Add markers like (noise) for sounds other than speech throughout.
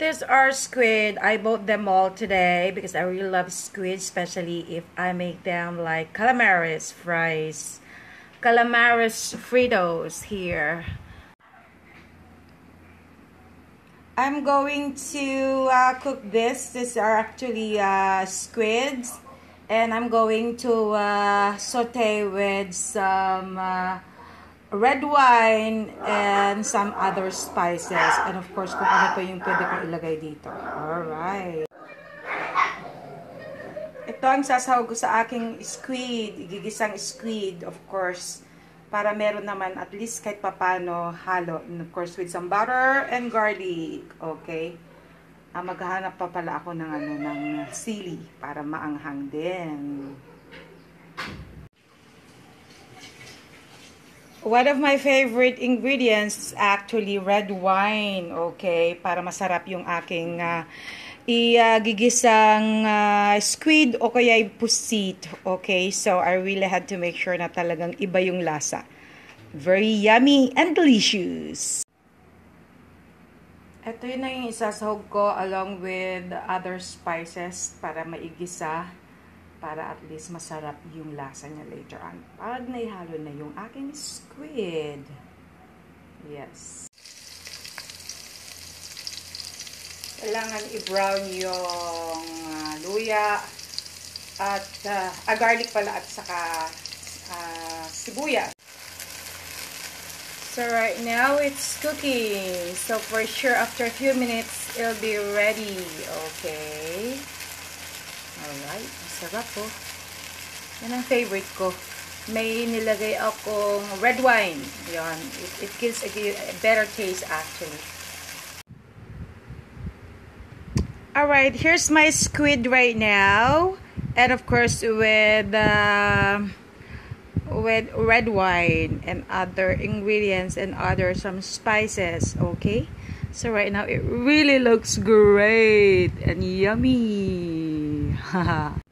These are squid. I bought them all today because I really love squid, especially if I make them like calamaris fries. Calamaris Fritos here. I'm going to uh, cook this. These are actually uh, squids. And I'm going to uh, saute with some uh, red wine and some other spices. And of course, kung ano pa yung pwede kong ilagay dito. Alright. Ito ang sasahog ko sa aking squid. Igigisang squid, of course. Para meron naman at least kahit papano halo. And of course, with some butter and garlic. Okay. Ah, maghahanap pa pala ako ng ano ng sili para maanghang din. One of my favorite ingredients is actually red wine, okay? Para masarap yung aking uh, igigisang uh, squid o kaya pusit, okay? So, I really had to make sure na talagang iba yung lasa. Very yummy and delicious. Ito yun na yung isasahog ko along with other spices para maigisa para at least masarap yung lasa niya later on. Pag naihalo na yung aking squid. Yes. Kailangan i-brown yung uh, luya at uh, ah, garlic pala at saka uh, sibuyas. So right now it's cooking. So for sure after a few minutes it'll be ready. Okay. Masarap po. Oh. Yan ang favorite ko. May nilagay akong red wine. Yan. It, it gives a, a better taste actually. Alright. Here's my squid right now. And of course with uh, with red wine and other ingredients and other some spices okay so right now it really looks great and yummy (laughs)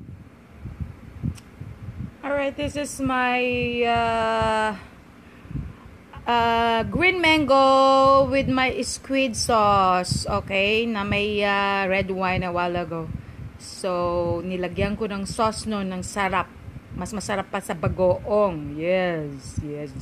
all right this is my uh, uh, green mango with my squid sauce okay na may uh, red wine a while ago so nilagyan ko ng sauce no ng sarap mas masarap pa sa bagoong. Yes, yes.